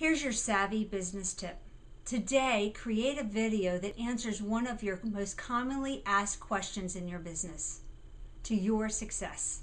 Here's your savvy business tip. Today, create a video that answers one of your most commonly asked questions in your business to your success.